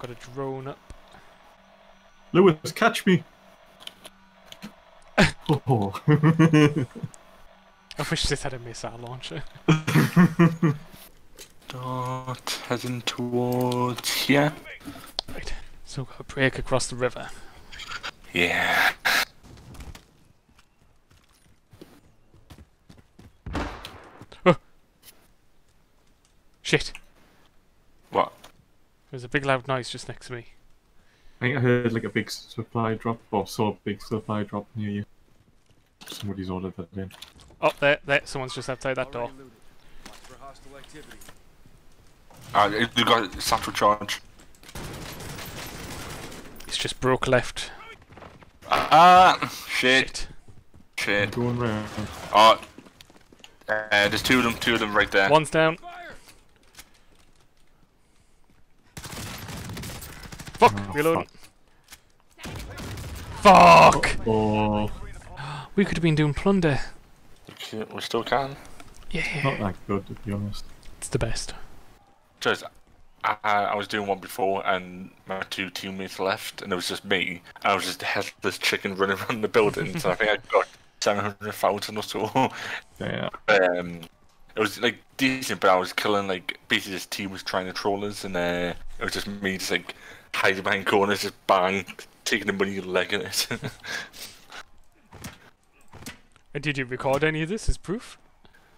got a drone up. Lewis, catch me! oh. I wish this had a missile launcher. Dot heading towards here. Right. So we've got a break across the river. Yeah. Oh. Shit. What? There's a big loud noise just next to me. I think I heard like a big supply drop, or saw a big supply drop near you. Somebody's ordered that in. Oh, there, there. Someone's just outside that door. Uh, you got satchel charge. It's just broke left. Ah, shit. Shit. Shit. Going round. Oh, uh, there's two of them, two of them right there. One's down. Fuck! Oh, Reloading. Fuck! Oh, We could have been doing plunder. We still can. Yeah. not that good to be honest. It's the best. Just, I, I was doing one before, and my two teammates left, and it was just me. I was just a headless chicken running around the building. so I think I got seven hundred thousand or so. Yeah. Um, it was like decent, but I was killing like basically this team was trying to troll us, and uh, it was just me just like hiding behind corners, just bang, taking the money and legging it. And did you record any of this as proof?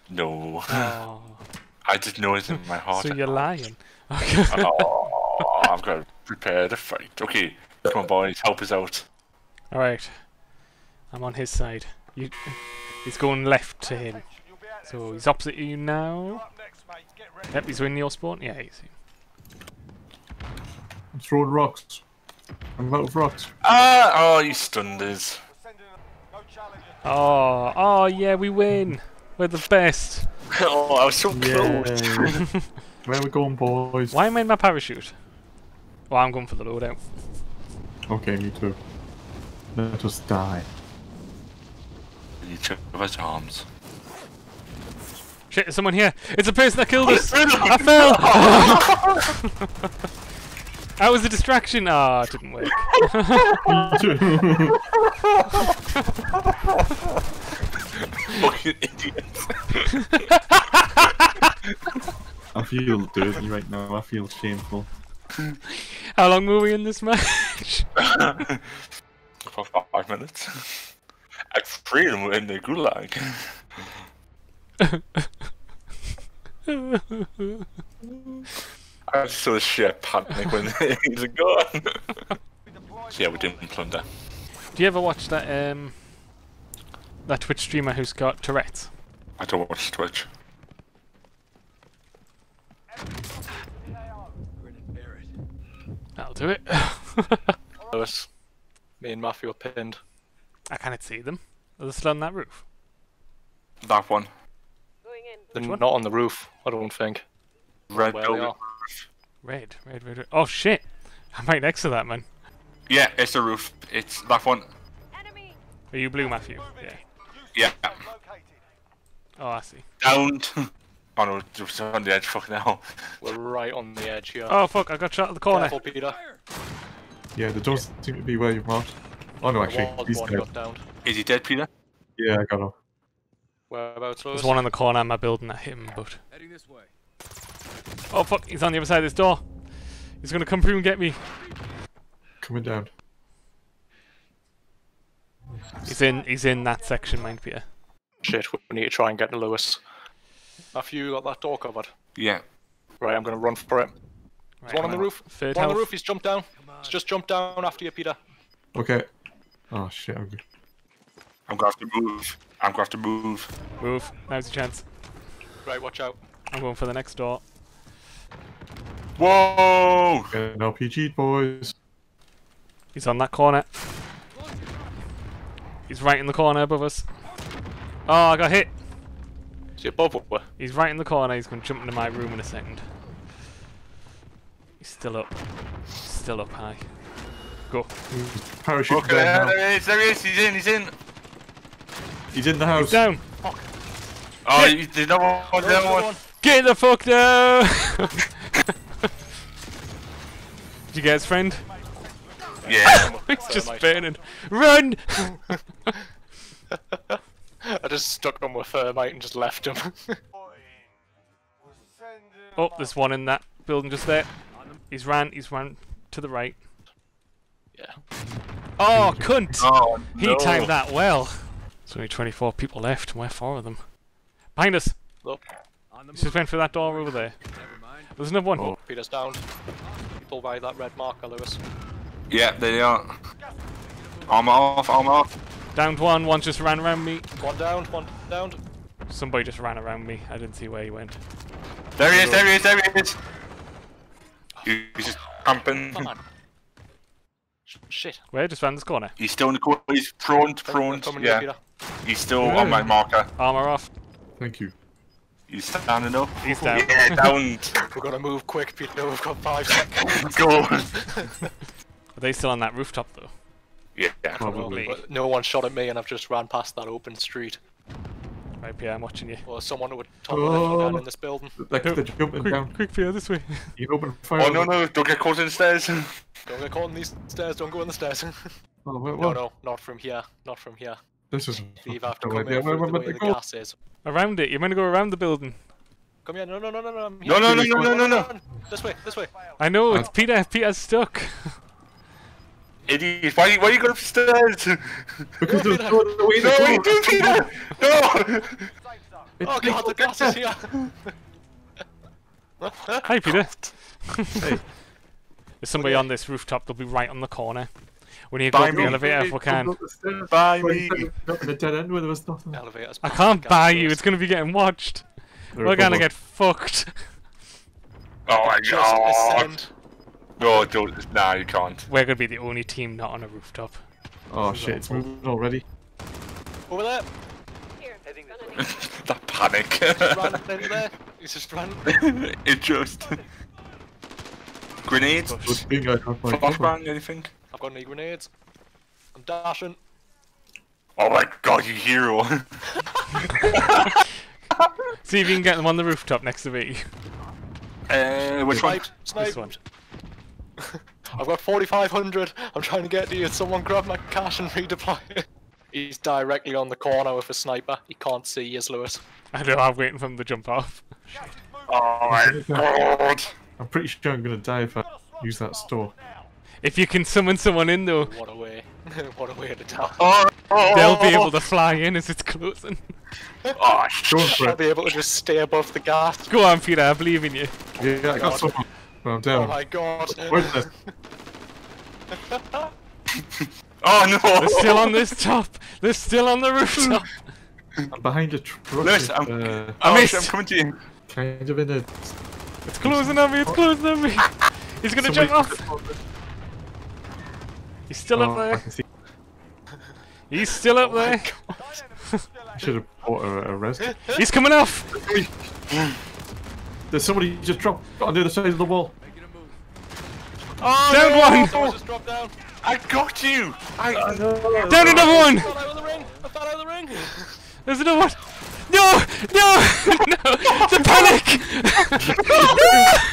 no, Oh, I just know it's in my heart. so you're lying. oh, I've got to prepare the fight. Okay, come on, boys, help us out. Alright. I'm on his side. You, he's going left to him. So he's opposite you now. Yep, he's in your spawn. Yeah, he's I'm throwing rocks. I'm out of rocks. Ah, oh, you stunned us. Oh, oh yeah, we win. We're the best. Oh, I was so close. Where are we going, boys? Why am I in my parachute? Well, I'm going for the loadout. Okay, me too. Let us die. Each of us arms. Shit, there's someone here. It's a person that killed us. I fell. that was a distraction. Ah, it didn't work. Fucking idiot. I feel dirty right now. I feel shameful. How long were we in this match? For five minutes. And three of them were in the gulag. I saw the shit panic when he's gone. so yeah, we're doing plunder. Do you ever watch that um that Twitch streamer who's got Tourette's? I don't watch Twitch. That'll do it. Lewis. Me and Matthew are pinned. I can't see them. Are they still on that roof? That one. They're Which one? not on the roof, I don't think. Red building. Are. Red, red, red, red. Oh shit! I'm right next to that man. Yeah, it's the roof. It's that one. Enemy. Are you blue, Matthew? Yeah. Yeah. Oh, I see. Down. oh no, it's on the edge. Fuck now. We're right on the edge here. Oh fuck! I got shot at the corner. Careful, Peter. Yeah, there does seem to be where you've marked. Oh no, actually, he's dead. got down. Is he dead, Peter? Yeah, I got him. Whereabouts, Lewis? There's one in the corner of my building that hit him, but. Oh fuck! He's on the other side of this door. He's gonna come through and get me. Coming down. He's in. He's in that section, mind Peter. Shit, we need to try and get to Lewis. Matthew, you got that door covered? Yeah. Right, I'm gonna run for it. Right, one on the roof. Third One on the roof, he's jumped down. He's just jumped down after you, Peter. Okay. Oh shit, I'm good. I'm gonna have to move. I'm gonna have to move. Move. Now's your chance. Right, watch out. I'm going for the next door. Whoa! Get an RPG, boys. He's on that corner. He's right in the corner above us. Oh, I got hit. Is he above us? He's right in the corner. He's going to jump into my room in a second. He's still up. Still up high. Go. Parachute Okay, down there now. he is. There he is. He's in. He's in. He's in the house. He's down. Oh, he- there's no one. There's no one. Get the fuck down! Did you get his friend? Yeah. He's just Thermite. burning. Run! I just stuck him with thermite and just left him. Oh, there's one in that building just there. He's ran. He's ran to the right. yeah. Oh, cunt! Oh, He no. timed that well. There's only 24 people left, and we're four of them. Behind us! Look, He's just went for that door over there. There's another one. Oh. Peter's down. People by that red marker, Lewis. Yeah, there they are. Armor off, armor off. Downed one, one just ran around me. One down, one down. Somebody just ran around me. I didn't see where he went. There he is, there he is, there he is. He- He's just camping. Come Shit. Where? Just round this corner. He's still in the corner. He's prone, They're prone. Yeah, he's still on my marker. Armor off. Thank you. He's standing up. He's down. Yeah, down. We're gonna move quick, Peter. We've got five seconds. Go. Are they still on that rooftop though? Yeah. Probably. But no one shot at me, and I've just ran past that open street. Right, Pierre, I'm watching you. Or someone who would tunnel Oh. down in this building. Oh. Like they're jumping Quick, down. quick, Pierre, this way. You can open fire. Oh no no! Don't get caught in the stairs. Don't get caught in these stairs. Don't go in the stairs. Oh, wait, no, no, not from here. Not from here. This is. Leave after no come idea in where through the meant way to the go. gas is. Around it. You're meant to go around the building. Come here. No, no, no, no, no. I'm No here. no no no no no no! This way. This way. I know, it's oh. Peter. Peter's stuck. Idiot! Why why you going up the stairs? Because there's Peter. no other way to No, go. you do, Peter! No! It's Oh god, the gas is here. Hi, Peter. Hey. There's somebody Okay. on this rooftop. They'll be right on the corner. We need to go Buy up the elevator if we can. Buy me. Not in a dead end where there was nothing. Elevators. I can't buy you. It's gonna be getting watched. They're We're gonna get fucked. Oh my Just god! No, don't. Nah, you can't. We're gonna be the only team not on a rooftop. us. Oh shit, it's moving already. Over there. that panic. Ran into there. He's just ran. it just. Grenades? Those big guys have like cover. Flashbang, anything? I've got any grenades. I'm dashing. Oh my god, you hero! See if you can get them on the rooftop next to me. uh, which one? Sniped. This one. I've got 4,500. I'm trying to get to you. Someone grab my cash and redeploy it. He's directly on the corner with a sniper. He can't see you, Lewis. I know. I'm waiting for them to jump off. Oh my god! I'm pretty sure I'm gonna die if I use that store. If you can summon someone in though, What a way. what a way to die. Oh, oh, they'll be able to fly in as it's closing. Oh, Go shit. for I'll be able to just stay above the gas. Go on, Peter. I believe in you. Yeah, I got someone. Well, I'm down. Oh my god. Where's this? Oh no! They're still on this top. They're still on the rooftop. I'm behind a truck. Lewis, I'm- uh, I Oh, missed. shit, I'm coming to you. kind of in a. It's closing on me. It's closing on me. He's gonna jump off. He's still Oh, up I there. can see. He's still up oh, there. I oh should have bought a, a res. He's coming off. There's somebody just dropped on the other side of the wall. Oh, Down no! one. Someone just dropped down. I got you! I. Down another one. I fell out of the ring. I fell out of the ring. There's another one. No! No! no! The panic!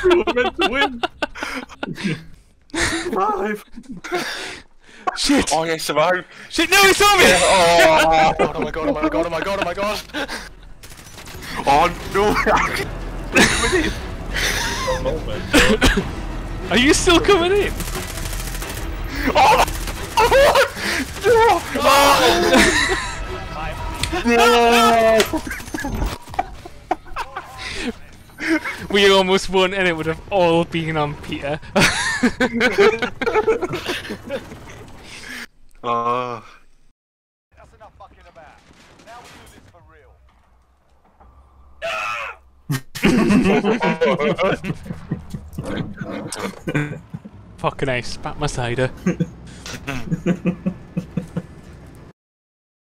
We're meant to win. Five. Shit! Oh, yeah, survive. Shit! No, he saw me! Oh, Oh my god, oh my god, oh my god, oh my god. oh no! Are you still coming in? oh! oh. We almost won, and it would have all been on Peter. Oh. Uh. That's enough fucking about. Now we do this for real. Fucking I spat my cider.